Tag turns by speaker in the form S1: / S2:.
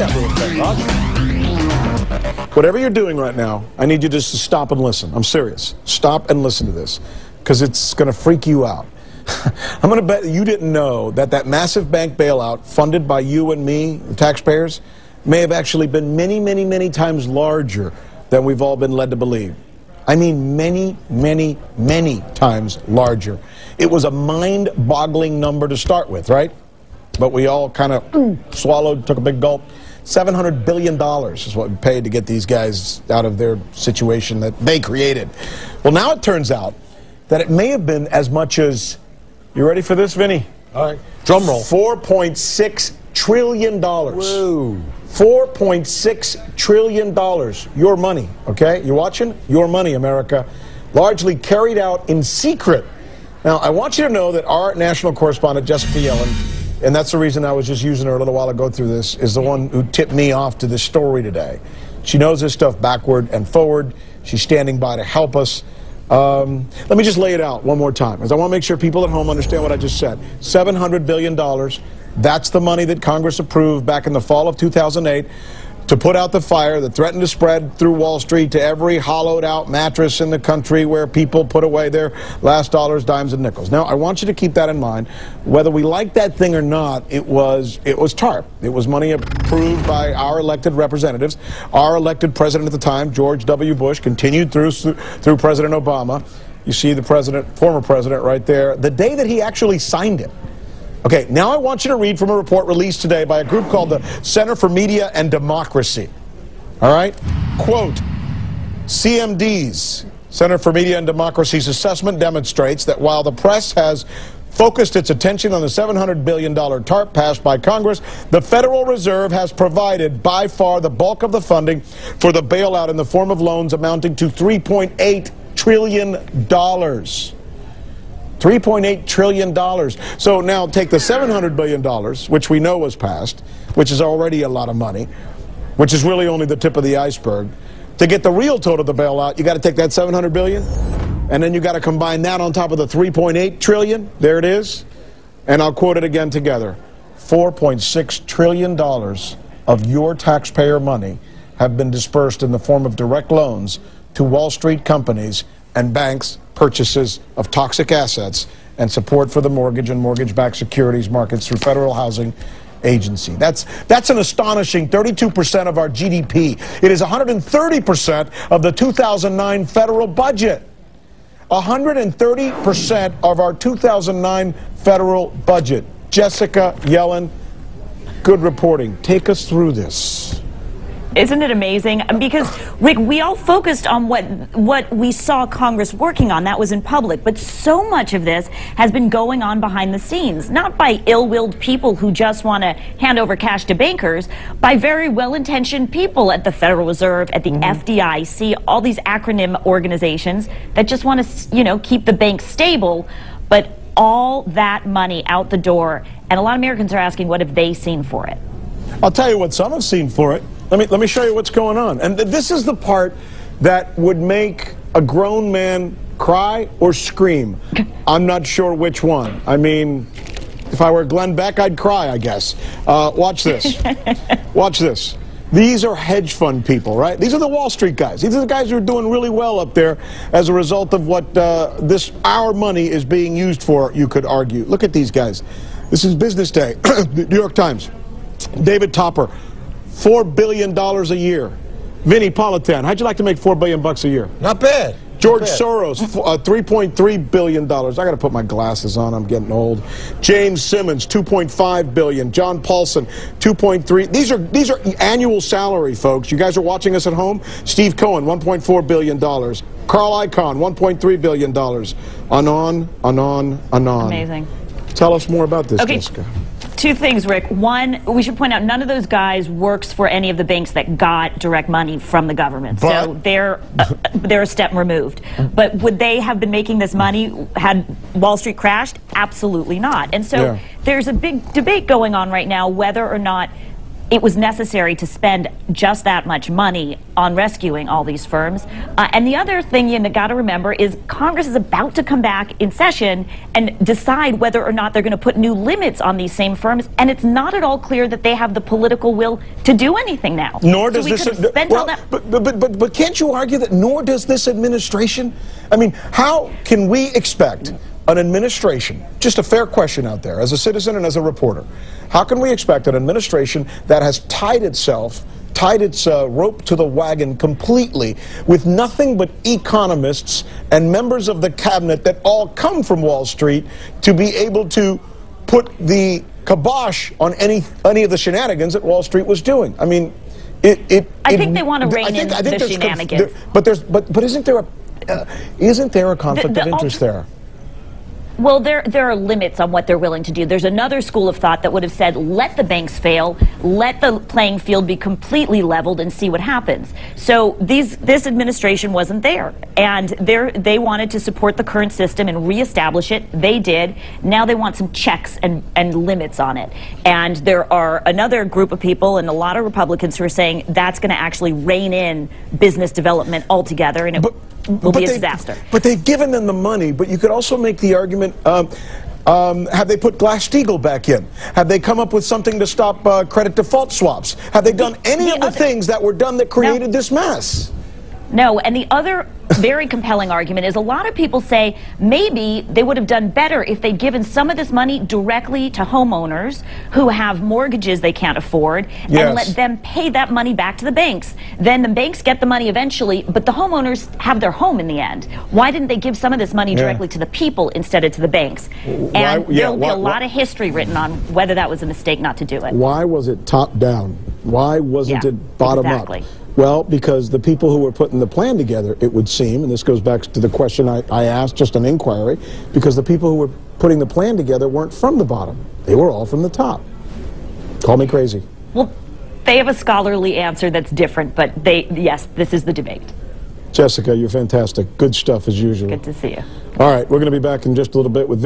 S1: that little thing, Roger. Whatever you're doing right now, I need you just to stop and listen. I'm serious. Stop and listen to this, because it's going to freak you out. I'm going to bet you didn't know that that massive bank bailout funded by you and me, taxpayers, may have actually been many, many, many times larger than we've all been led to believe. I mean, many, many, many times larger. It was a mind boggling number to start with, right? But we all kind of swallowed, took a big gulp. $700 billion is what we paid to get these guys out of their situation that they created. Well, now it turns out that it may have been as much as, you ready for this, Vinnie?
S2: All right. Drum roll.
S1: $4.6 trillion.
S2: Whoa.
S1: $4.6 trillion. Your money, okay? You watching? Your money, America. Largely carried out in secret. Now, I want you to know that our national correspondent, Jessica Yellin, and that's the reason I was just using her a little while ago through this, is the one who tipped me off to this story today. She knows this stuff backward and forward. She's standing by to help us. Um, let me just lay it out one more time, because I want to make sure people at home understand what I just said. $700 billion. That's the money that Congress approved back in the fall of 2008 to put out the fire that threatened to spread through Wall Street to every hollowed out mattress in the country where people put away their last dollars, dimes, and nickels. Now, I want you to keep that in mind. Whether we like that thing or not, it was it was TARP. It was money approved by our elected representatives. Our elected president at the time, George W. Bush, continued through through President Obama. You see the president, former president, right there. The day that he actually signed it. Okay, now I want you to read from a report released today by a group called the Center for Media and Democracy. All right? Quote CMD's, Center for Media and Democracy's assessment demonstrates that while the press has focused its attention on the $700 billion TARP passed by Congress, the Federal Reserve has provided by far the bulk of the funding for the bailout in the form of loans amounting to $3.8 trillion. $3.8 trillion. So now take the $700 billion, which we know was passed, which is already a lot of money, which is really only the tip of the iceberg. To get the real total of the bailout, you got to take that 700 billion, and then you got to combine that on top of the 3.8 trillion. There it is. And I'll quote it again together. 4.6 trillion dollars of your taxpayer money have been dispersed in the form of direct loans to Wall Street companies and banks purchases of toxic assets and support for the mortgage and mortgage-backed securities markets through federal housing agency. That's, that's an astonishing 32% of our GDP. It is 130% of the 2009 federal budget. 130% of our 2009 federal budget. Jessica Yellin, good reporting. Take us through this.
S3: Isn't it amazing? Because Rick, we all focused on what what we saw Congress working on. That was in public, but so much of this has been going on behind the scenes, not by ill-willed people who just want to hand over cash to bankers, by very well-intentioned people at the Federal Reserve, at the mm -hmm. FDIC, all these acronym organizations that just want to, you know, keep the bank stable, but all that money out the door, and a lot of Americans are asking, what have they seen for it?
S1: I'll tell you what some have seen for it. Let me, let me show you what's going on. And th this is the part that would make a grown man cry or scream. I'm not sure which one. I mean, if I were Glenn Beck, I'd cry, I guess. Uh, watch this. watch this. These are hedge fund people, right? These are the Wall Street guys. These are the guys who are doing really well up there as a result of what uh, this our money is being used for. You could argue. Look at these guys. This is Business Day, New York Times. David Tepper, $4 billion a year. Vinnie Politan, how'd you like to make 4 billion bucks a year?
S2: Not bad.
S1: George Soros, uh, $3.3 billion. I got to put my glasses on. I'm getting old. James Simons, 2.5 billion. John Paulson, $2.3. These are these are annual salary, folks. You guys are watching us at home. Steve Cohen, $1.4 billion. Carl Icahn, $1.3 billion. Anon, anon, anon.
S3: Amazing.
S1: Tell us more about this,
S3: okay.
S1: Jessica.
S3: Two things, Rick. One, we should point out none of those guys works for any of the banks that got direct money from the government. But, so they're uh, they're a step removed. But would they have been making this money had Wall Street crashed? Absolutely not. And so yeah. there's a big debate going on right now whether or not it was necessary to spend just that much money on rescuing all these firms. Uh, and the other thing you got to remember is Congress is about to come back in session and decide whether or not they're going to put new limits on these same firms. And it's not at all clear that they have the political will to do anything now.
S1: Nor
S3: So
S1: does
S3: we
S1: this.
S3: spent
S1: well,
S3: all that.
S1: But, but, but, but can't you argue that nor does this administration? I mean, how can we expect an administration, just a fair question out there, as a citizen and as a reporter, how can we expect an administration that has tied itself, tied its uh, rope to the wagon completely with nothing but economists and members of the cabinet that all come from Wall Street to be able to put the kibosh on any any of the shenanigans that Wall Street was doing. I mean, it. it
S3: I
S1: it-
S3: think they wanna
S1: I
S3: rein
S1: think-
S3: in
S1: I think
S3: the shenanigans.
S1: there- but there's but but isn't there a uh, isn't there a conflict
S3: the
S1: of interest there?
S3: Well, there there are limits on what they're willing to do. There's another school of thought that would have said, let the banks fail, let the playing field be completely leveled, and see what happens. So these this administration wasn't there, and they they wanted to support the current system and reestablish it. They did. Now they want some checks and and limits on it. And there are another group of people and a lot of Republicans who are saying that's going to actually rein in business development altogether, and it will be a
S1: they-
S3: disaster.
S1: But they've given them the money. But you could also make the argument. Um, um, have they put Glass-Steagall back in? Have they come up with something to stop uh, credit default swaps? Have they done any
S3: the
S1: of the
S3: other-
S1: things that were done that created this mess?
S3: No, and the other very compelling argument is a lot of people say maybe they would have done better if they'd given some of this money directly to homeowners who have mortgages they can't afford
S1: Yes.
S3: and let them pay that money back to the banks. Then the banks get the money eventually, but the homeowners have their home in the end. Why didn't they give some of this money
S1: Yeah.
S3: directly to the people instead of to the banks? And
S1: yeah,
S3: there'll be
S1: why-
S3: a lot
S1: why-
S3: of history written on whether that was a mistake not to do it.
S2: Why was it top down? Why wasn't
S3: Yeah,
S2: it bottom
S3: exactly.
S2: up?
S1: Well, because the people who were putting the plan together, it would seem, and this goes back to the question I, I asked, just an inquiry, because the people who were putting the plan together weren't from the bottom. They were all from the top. Call me crazy.
S3: Well, they have a scholarly answer that's different, but they yes, this is the debate.
S1: Jessica, you're fantastic. Good stuff as usual.
S3: Good to see you.
S1: All right, we're going to be back in just a little bit with.